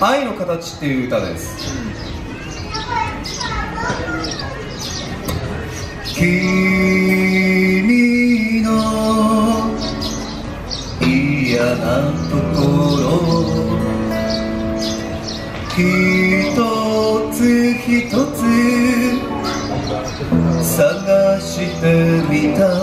「愛の形」っていう歌です。君の嫌なところ一つ一つ探してみた。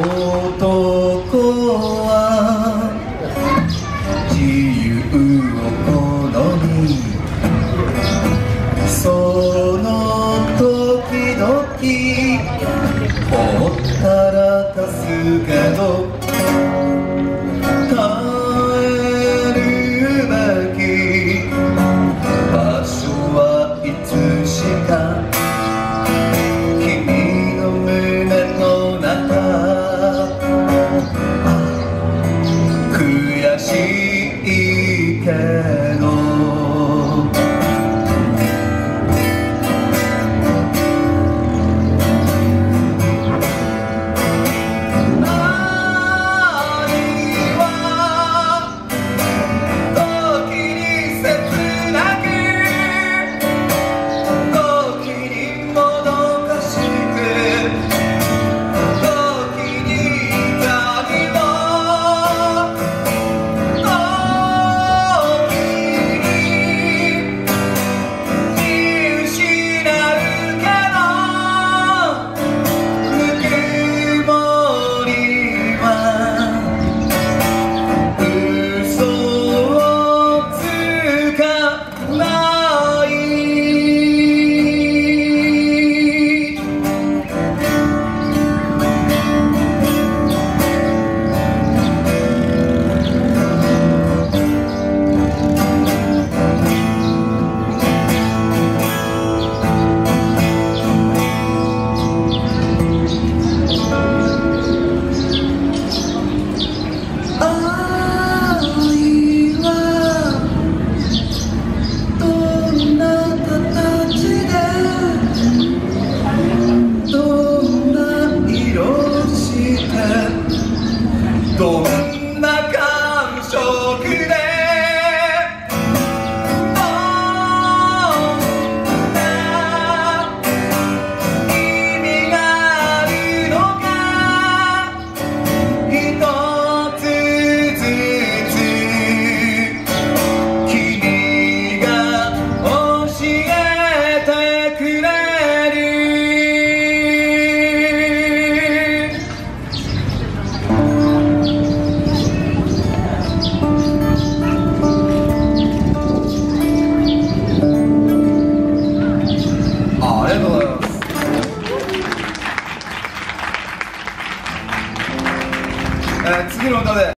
男は自由を好み。その時々ほったらかすがど